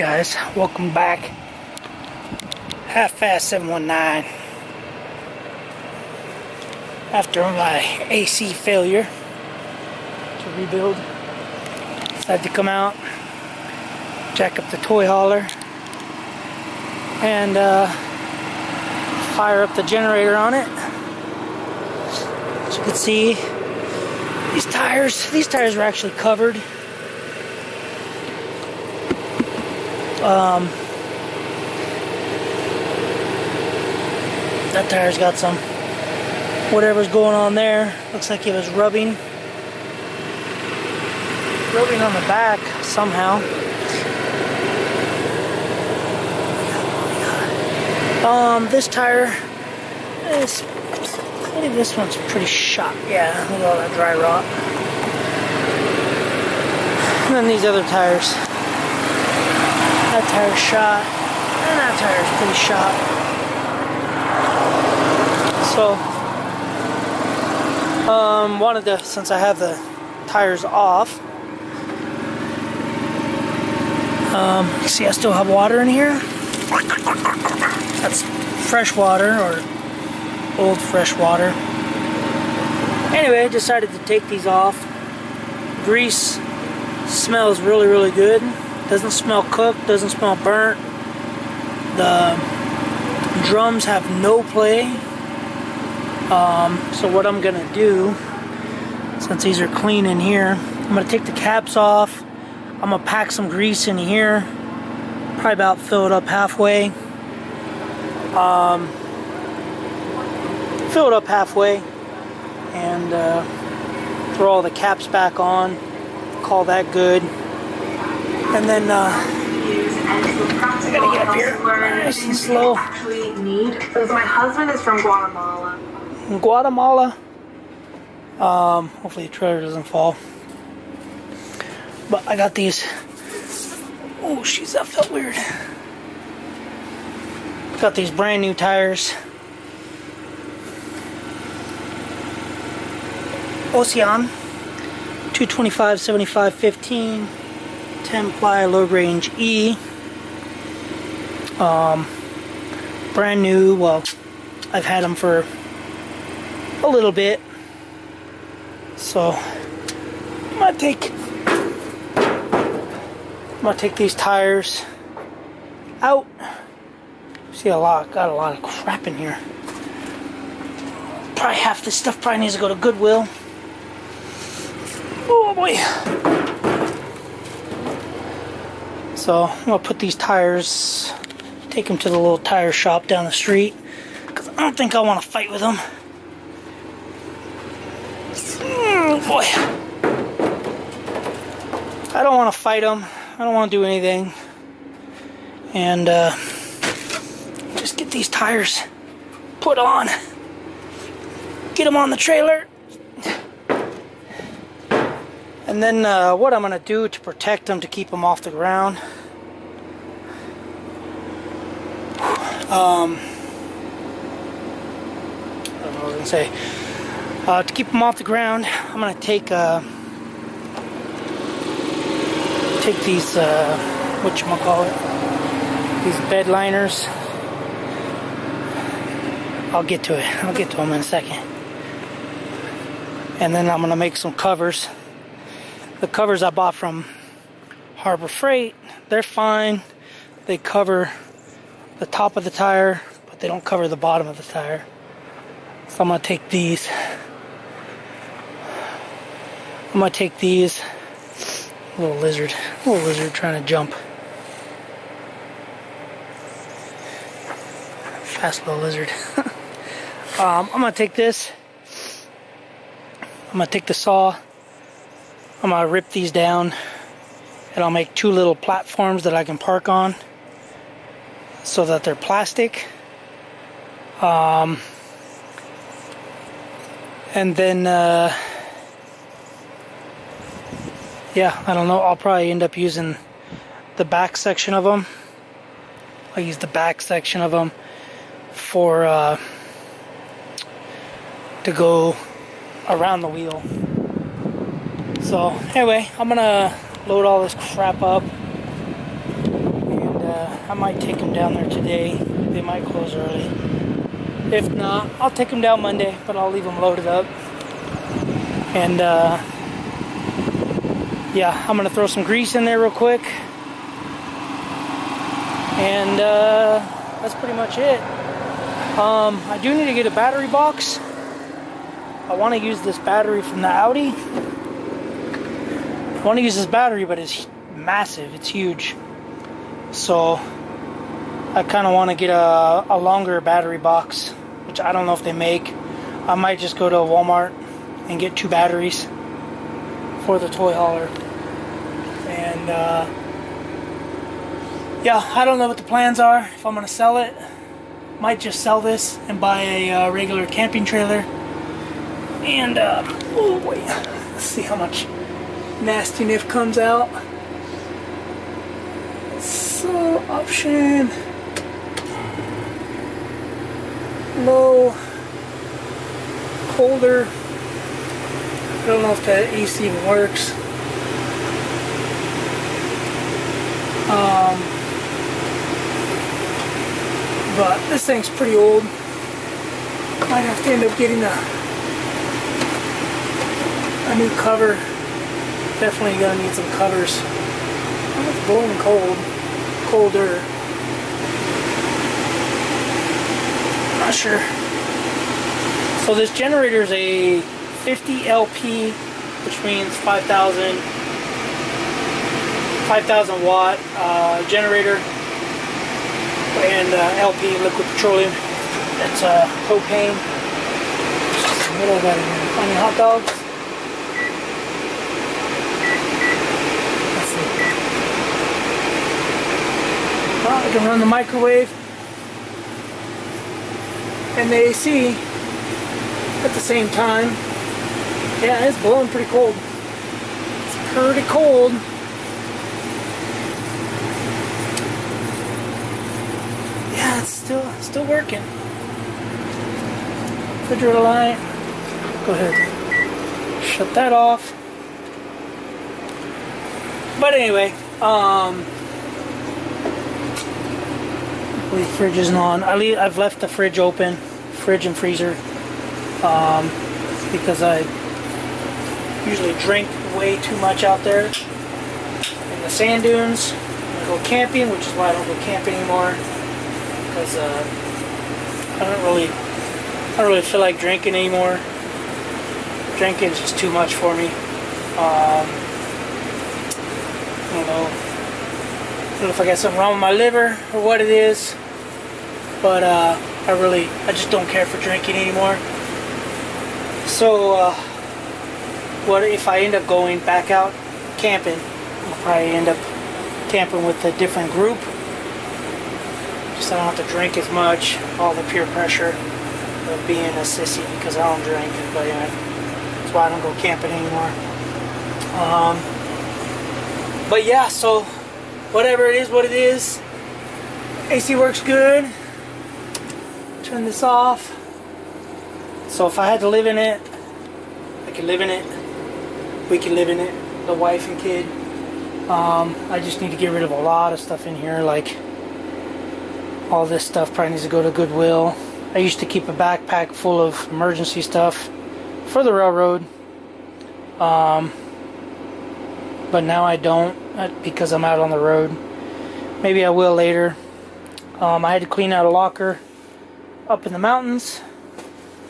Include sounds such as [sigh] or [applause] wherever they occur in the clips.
guys, welcome back. Half Fast 719. After my AC failure to rebuild, decided to come out, jack up the toy hauler, and uh, fire up the generator on it. As you can see, these tires, these tires were actually covered. Um, that tire's got some whatever's going on there. Looks like it was rubbing, rubbing on the back somehow. Um, this tire is, I think this one's pretty shot. Yeah, look at all that dry rot. And then these other tires. That tire's shot, and that tire's pretty shot. So, um, wanted to, since I have the tires off, um, see I still have water in here. That's fresh water, or old fresh water. Anyway, I decided to take these off. Grease smells really, really good. Doesn't smell cooked, doesn't smell burnt. The drums have no play. Um, so what I'm gonna do, since these are clean in here, I'm gonna take the caps off. I'm gonna pack some grease in here. Probably about fill it up halfway. Um, fill it up halfway and uh, throw all the caps back on. Call that good. And then uh, I gotta get up here nice and slow. Actually, need because my husband is from Guatemala. In Guatemala, um, hopefully the trailer doesn't fall. But I got these. Oh, jeez, that felt weird. Got these brand new tires. Ocean 225 75 15 10 ply low range E. Um, brand new. Well, I've had them for a little bit. So I'm gonna take I'm gonna take these tires out. See a lot, got a lot of crap in here. Probably half this stuff probably needs to go to Goodwill. Oh boy. So I'm gonna put these tires, take them to the little tire shop down the street, because I don't think I want to fight with them. Oh boy. I don't want to fight them. I don't want to do anything. And uh, just get these tires put on. Get them on the trailer. And then uh, what I'm going to do to protect them, to keep them off the ground. Um, I don't know what I was to say. Uh, to keep them off the ground, I'm going to take uh, take these, uh, whatchamacallit, these bed liners. I'll get to it. I'll get to them in a second. And then I'm going to make some covers. The covers I bought from Harbor Freight, they're fine. They cover the top of the tire, but they don't cover the bottom of the tire. So I'm to take these. I'm to take these. Little lizard. Little lizard trying to jump. Fast little lizard. [laughs] um, I'm to take this. I'm to take the saw. I'm to rip these down. And I'll make two little platforms that I can park on. So that they're plastic. Um, and then... Uh, yeah, I don't know. I'll probably end up using the back section of them. I'll use the back section of them for uh, to go around the wheel. So anyway, I'm gonna load all this crap up I might take them down there today. They might close early. If not, I'll take them down Monday, but I'll leave them loaded up. And uh, yeah, I'm gonna throw some grease in there real quick. And uh, that's pretty much it. Um, I do need to get a battery box. I want to use this battery from the Audi. I want to use this battery, but it's massive. It's huge. So I kind of want to get a, a longer battery box, which I don't know if they make. I might just go to Walmart and get two batteries for the toy hauler. And uh, yeah, I don't know what the plans are. If I'm going to sell it, might just sell this and buy a uh, regular camping trailer. And, uh, oh wait, [laughs] let's see how much nasty niff comes out. So, option, low, colder. I don't know if that AC even works. Um, but this thing's pretty old. Might have to end up getting a a new cover. Definitely gonna need some covers. It's blowing cold. Colder. Sure. So this generator is a 50 LP, which means 5,000 5,000 watt uh, generator and uh, LP liquid petroleum. It's uh, propane. Middle of that. Finding hot dogs. Well, I can run the microwave and the AC at the same time. Yeah, it's blowing pretty cold. It's pretty cold. Yeah, it's still still working. Refrigerator light. Go ahead. Shut that off. But anyway, um the fridge isn't on. I leave, I've left the fridge open, fridge and freezer, um, because I usually drink way too much out there in the sand dunes. I go camping, which is why I don't go camping anymore because uh, I don't really, I don't really feel like drinking anymore. Drinking is just too much for me. Um, I don't know. I don't know if I got something wrong with my liver or what it is, but uh, I really, I just don't care for drinking anymore. So, uh, what if I end up going back out camping? I'll probably end up camping with a different group just I don't have to drink as much, all the peer pressure of being a sissy because I don't drink. But anyway, that's why I don't go camping anymore. Um, but yeah, so whatever it is, what it is. AC works good. Turn this off. So if I had to live in it, I could live in it. We can live in it. The wife and kid. Um, I just need to get rid of a lot of stuff in here, like all this stuff probably needs to go to Goodwill. I used to keep a backpack full of emergency stuff for the railroad. Um, but now I don't uh, because I'm out on the road. Maybe I will later. Um, I had to clean out a locker up in the mountains.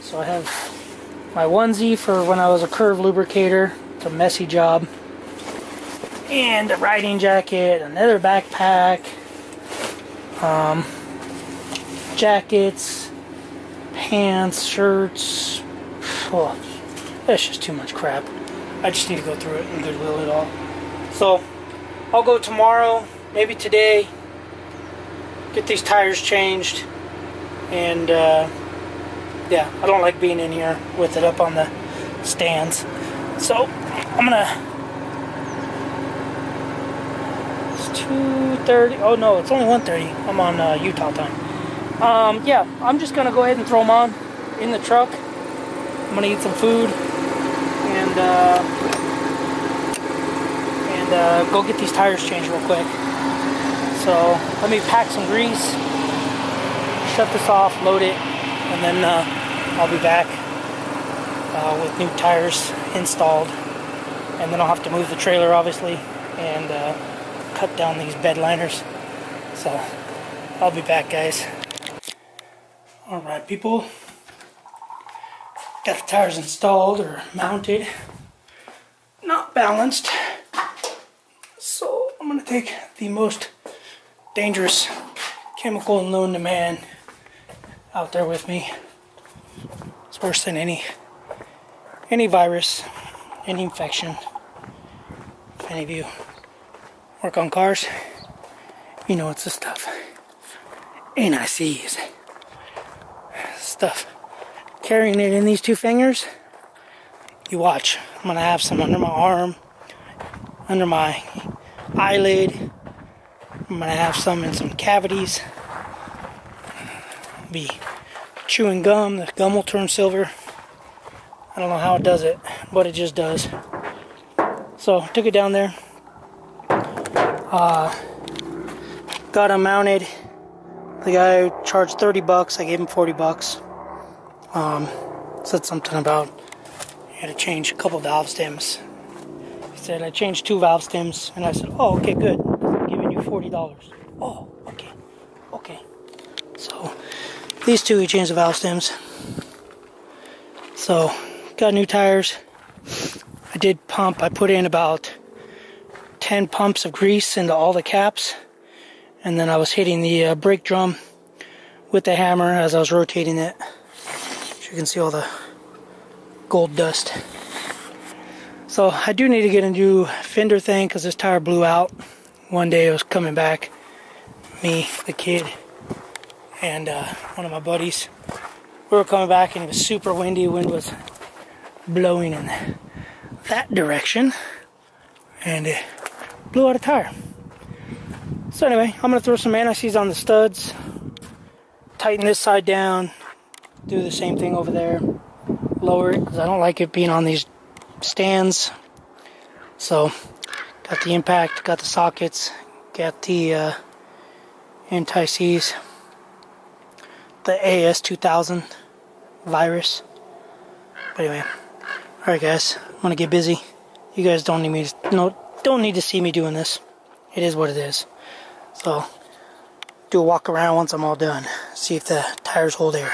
So I have my onesie for when I was a curve lubricator. It's a messy job. And a riding jacket, another backpack. Um, jackets, pants, shirts. Oh, that's just too much crap. I just need to go through it and goodwill it all. So I'll go tomorrow, maybe today, get these tires changed, and uh, yeah, I don't like being in here with it up on the stands. So I'm gonna. It's 2:30. Oh no, it's only 1:30. I'm on uh, Utah time. Um, yeah, I'm just gonna go ahead and throw them on in the truck. I'm gonna eat some food and uh, and uh, go get these tires changed real quick. So let me pack some grease, shut this off, load it, and then uh, I'll be back uh, with new tires installed. And then I'll have to move the trailer, obviously, and uh, cut down these bed liners. So I'll be back, guys. Alright, people. Got the tires installed or mounted. Not balanced. So I'm going to take the most dangerous chemical known to man out there with me. It's worse than any any virus, any infection. If any of you work on cars, you know it's the stuff. NICs. Stuff. Carrying it in these two fingers, you watch. I'm gonna have some under my arm, under my eyelid. I'm gonna have some in some cavities. Be chewing gum, the gum will turn silver. I don't know how it does it, but it just does. So took it down there. Uh, got him mounted. The guy charged 30 bucks. I gave him 40 bucks. Um, said something about he had to change a couple valve stems. He said I changed two valve stems, and I said, "Oh, okay, good. I'm giving you 40 dollars." Oh, okay, okay. So these two, he changed the valve stems. So got new tires. I did pump. I put in about 10 pumps of grease into all the caps and then I was hitting the uh, brake drum with the hammer as I was rotating it. So you can see all the gold dust. So I do need to get a new fender thing because this tire blew out. One day I was coming back, me, the kid, and uh, one of my buddies. We were coming back and it was super windy. Wind was blowing in that direction, and it blew out a tire. So anyway, I'm gonna throw some anti-seize on the studs, tighten this side down, do the same thing over there, lower it because I don't like it being on these stands. So got the impact, got the sockets, got the uh, anti-seize, the AS2000 virus. But anyway, all right, guys, I'm gonna get busy. You guys don't need me to, no, don't need to see me doing this. It is what it is. So, do a walk around once I'm all done. See if the tires hold air.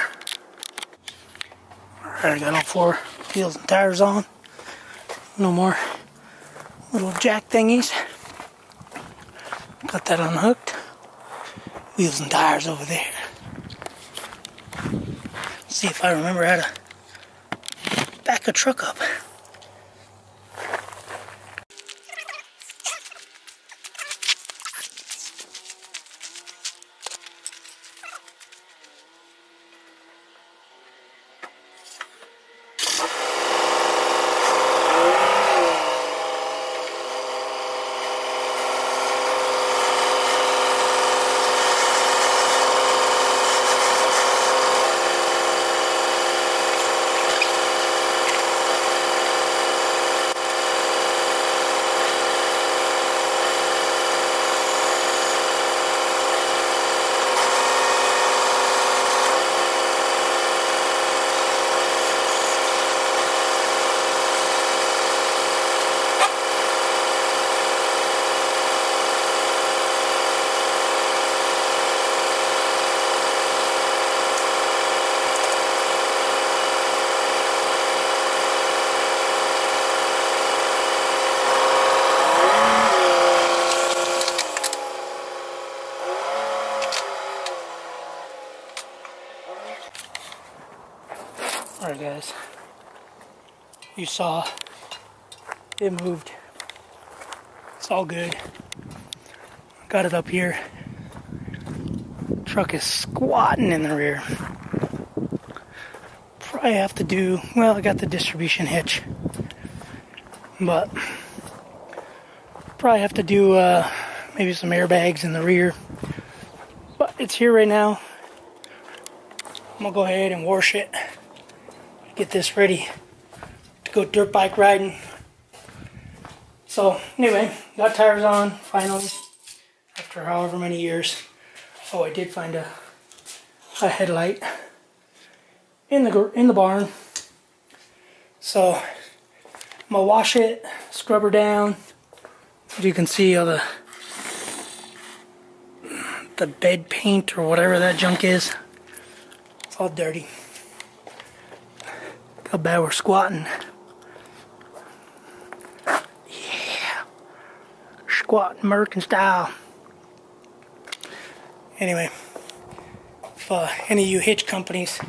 Alright, I got all four wheels and tires on. No more little jack thingies. Got that unhooked. Wheels and tires over there. See if I remember how to back a truck up. Alright guys, you saw it moved. It's all good. Got it up here. Truck is squatting in the rear. Probably have to do, well I got the distribution hitch. But probably have to do uh, maybe some airbags in the rear. But it's here right now. I'm gonna go ahead and wash it get this ready go dirt bike riding. So anyway, got tires on finally after however many years. Oh, I did find a a headlight in the in the barn. So I'm gonna wash it, scrub her down. As you can see, all the the bed paint or whatever that junk is. It's all dirty. How bad we're squatting. Squatting American style. Anyway, if uh, any of you hitch companies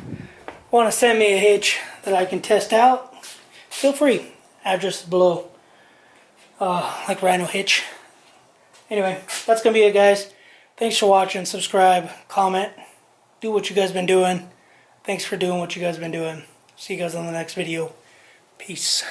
want to send me a hitch that I can test out, feel free. Address below. Uh, like Rhino Hitch. Anyway, that's gonna be it, guys. Thanks for watching. Subscribe, comment, do what you guys been doing. Thanks for doing what you guys been doing. See you guys on the next video. Peace.